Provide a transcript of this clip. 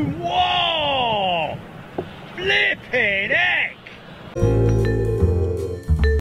Whoa! Flipping it!